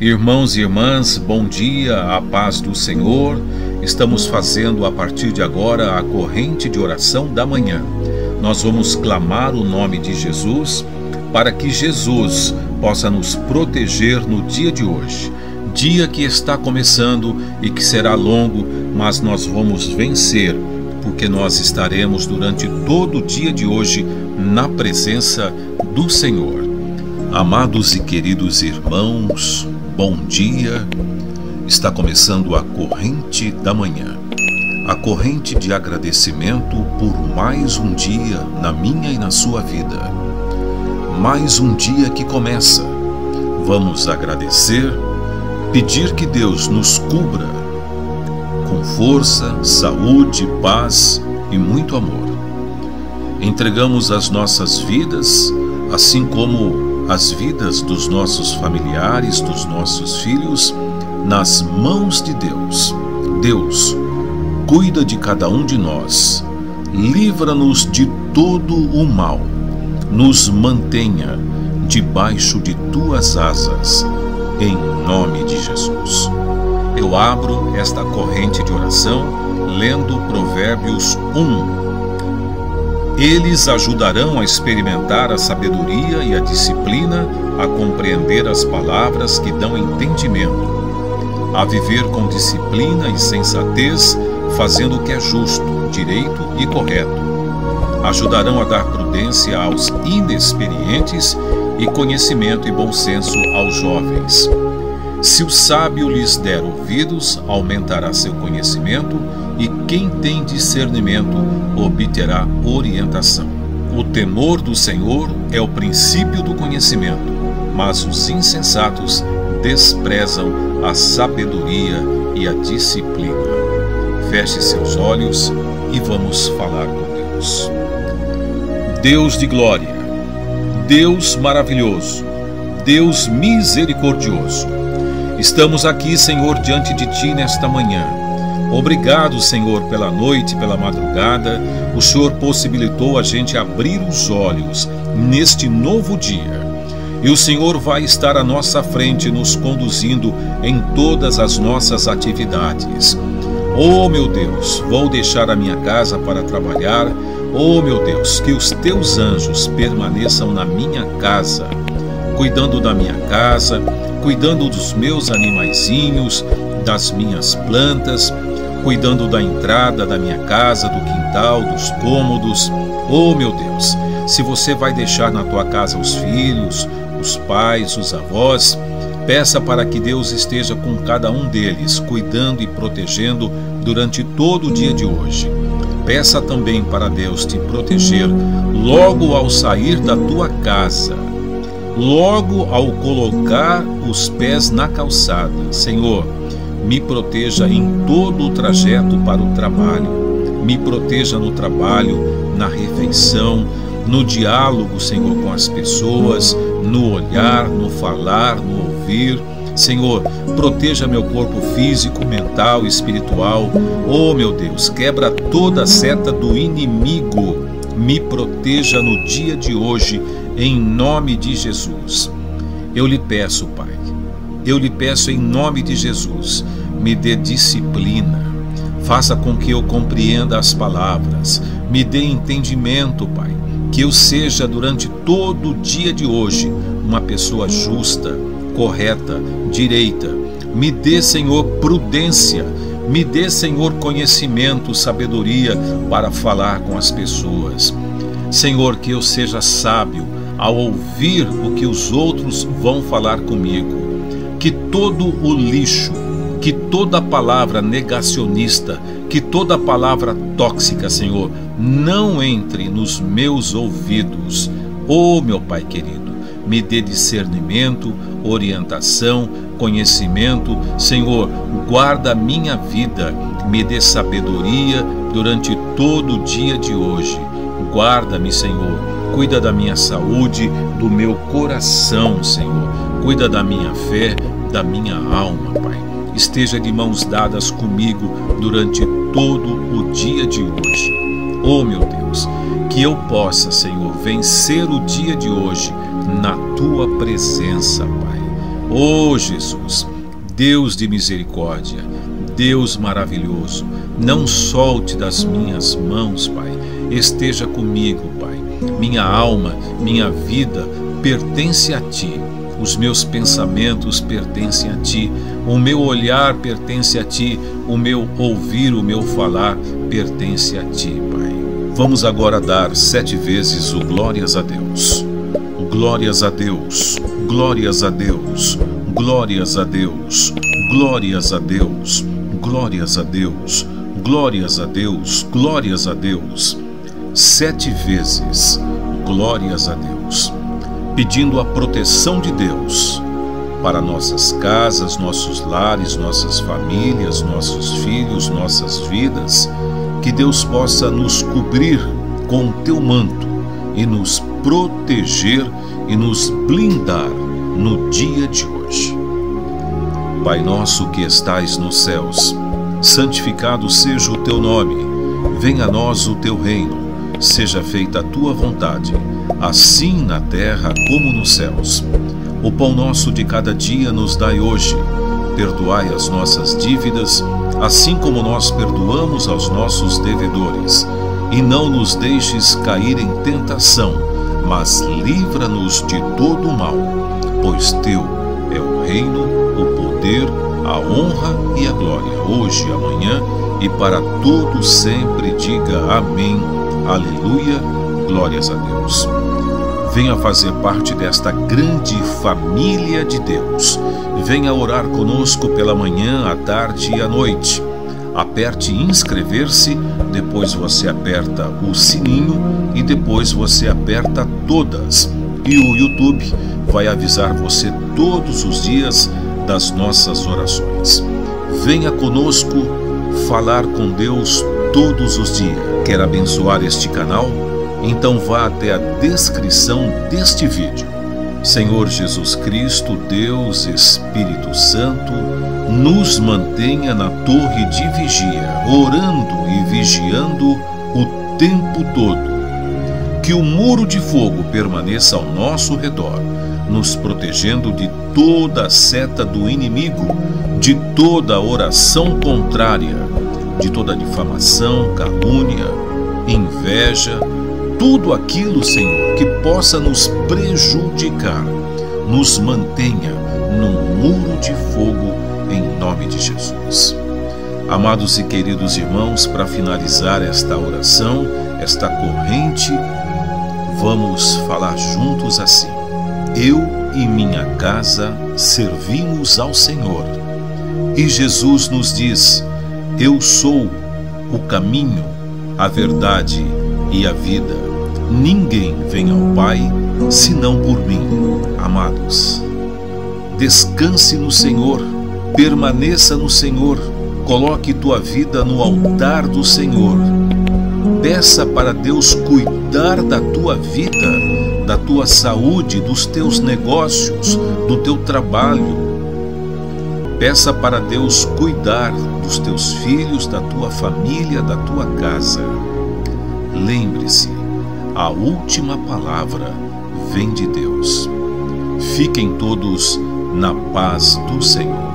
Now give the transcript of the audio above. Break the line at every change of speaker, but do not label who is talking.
Irmãos e irmãs, bom dia, a paz do Senhor. Estamos fazendo a partir de agora a corrente de oração da manhã. Nós vamos clamar o nome de Jesus para que Jesus possa nos proteger no dia de hoje. Dia que está começando e que será longo, mas nós vamos vencer, porque nós estaremos durante todo o dia de hoje na presença do Senhor. Amados e queridos irmãos, bom dia. Está começando a corrente da manhã. A corrente de agradecimento por mais um dia na minha e na sua vida. Mais um dia que começa. Vamos agradecer, pedir que Deus nos cubra com força, saúde, paz e muito amor. Entregamos as nossas vidas, assim como as vidas dos nossos familiares, dos nossos filhos, nas mãos de Deus. Deus, cuida de cada um de nós, livra-nos de todo o mal, nos mantenha debaixo de tuas asas, em nome de Jesus. Eu abro esta corrente de oração lendo Provérbios 1, eles ajudarão a experimentar a sabedoria e a disciplina, a compreender as palavras que dão entendimento, a viver com disciplina e sensatez, fazendo o que é justo, direito e correto. Ajudarão a dar prudência aos inexperientes e conhecimento e bom senso aos jovens. Se o sábio lhes der ouvidos, aumentará seu conhecimento e quem tem discernimento obterá orientação. O temor do Senhor é o princípio do conhecimento, mas os insensatos desprezam a sabedoria e a disciplina. Feche seus olhos e vamos falar com Deus. Deus de glória, Deus maravilhoso, Deus misericordioso. Estamos aqui, Senhor, diante de Ti nesta manhã Obrigado, Senhor, pela noite, pela madrugada. O Senhor possibilitou a gente abrir os olhos neste novo dia. E o Senhor vai estar à nossa frente, nos conduzindo em todas as nossas atividades. Oh, meu Deus, vou deixar a minha casa para trabalhar. Oh, meu Deus, que os teus anjos permaneçam na minha casa, cuidando da minha casa, cuidando dos meus animaizinhos, das minhas plantas, cuidando da entrada da minha casa, do quintal, dos cômodos. Oh, meu Deus, se você vai deixar na tua casa os filhos, os pais, os avós, peça para que Deus esteja com cada um deles, cuidando e protegendo durante todo o dia de hoje. Peça também para Deus te proteger logo ao sair da tua casa, logo ao colocar os pés na calçada. Senhor, me proteja em todo o trajeto para o trabalho, me proteja no trabalho, na refeição, no diálogo, Senhor, com as pessoas, no olhar, no falar, no ouvir. Senhor, proteja meu corpo físico, mental, espiritual. Oh, meu Deus, quebra toda a seta do inimigo. Me proteja no dia de hoje, em nome de Jesus. Eu lhe peço, Pai eu lhe peço em nome de Jesus, me dê disciplina, faça com que eu compreenda as palavras, me dê entendimento, Pai, que eu seja durante todo o dia de hoje uma pessoa justa, correta, direita. Me dê, Senhor, prudência, me dê, Senhor, conhecimento, sabedoria para falar com as pessoas. Senhor, que eu seja sábio ao ouvir o que os outros vão falar comigo que todo o lixo, que toda palavra negacionista, que toda palavra tóxica, Senhor, não entre nos meus ouvidos. Oh, meu Pai querido, me dê discernimento, orientação, conhecimento. Senhor, guarda a minha vida, me dê sabedoria durante todo o dia de hoje. Guarda-me, Senhor. Cuida da minha saúde, do meu coração, Senhor. Cuida da minha fé, da minha alma, Pai. Esteja de mãos dadas comigo durante todo o dia de hoje. Oh, meu Deus, que eu possa, Senhor, vencer o dia de hoje na tua presença, Pai. Oh Jesus, Deus de misericórdia, Deus maravilhoso, não solte das minhas mãos, Pai. Esteja comigo, Pai. Minha alma, minha vida pertence a Ti. Os meus pensamentos pertencem a Ti. O meu olhar pertence a Ti. O meu ouvir, o meu falar pertence a Ti, Pai. Vamos agora dar sete vezes o glórias a Deus. Glórias a Deus, glórias a Deus, glórias a Deus, glórias a Deus, glórias a Deus, glórias a Deus, glórias a Deus. Sete vezes, glórias a Deus, pedindo a proteção de Deus para nossas casas, nossos lares, nossas famílias, nossos filhos, nossas vidas, que Deus possa nos cobrir com o teu manto e nos proteger e nos blindar no dia de hoje. Pai nosso que estais nos céus, santificado seja o teu nome, venha a nós o teu reino, seja feita a tua vontade, assim na terra como nos céus. O pão nosso de cada dia nos dai hoje. Perdoai as nossas dívidas, assim como nós perdoamos aos nossos devedores. E não nos deixes cair em tentação, mas livra-nos de todo o mal, pois teu é o reino, o poder, a honra e a glória, hoje amanhã e para todos sempre. Diga amém. Aleluia. Glórias a Deus. Venha fazer parte desta grande família de Deus. Venha orar conosco pela manhã, à tarde e à noite. Aperte inscrever-se, depois você aperta o sininho e depois você aperta todas. E o YouTube vai avisar você todos os dias das nossas orações. Venha conosco falar com Deus todos os dias. Quer abençoar este canal? Então vá até a descrição deste vídeo. Senhor Jesus Cristo, Deus Espírito Santo, nos mantenha na torre de vigia, orando e vigiando o tempo todo. Que o muro de fogo permaneça ao nosso redor, nos protegendo de toda a seta do inimigo, de toda oração contrária, de toda difamação, calúnia, inveja, tudo aquilo, Senhor, que possa nos prejudicar, nos mantenha num muro de fogo em nome de Jesus. Amados e queridos irmãos, para finalizar esta oração, esta corrente, vamos falar juntos assim: Eu e minha casa servimos ao Senhor. E Jesus nos diz: Eu sou o caminho, a verdade e a vida. Ninguém vem ao Pai senão por mim, amados. Descanse no Senhor, permaneça no Senhor, coloque tua vida no altar do Senhor. Peça para Deus cuidar da tua vida, da tua saúde, dos teus negócios, do teu trabalho. Peça para Deus cuidar dos teus filhos, da tua família, da tua casa. Lembre-se, a última palavra vem de Deus. Fiquem todos na paz do Senhor.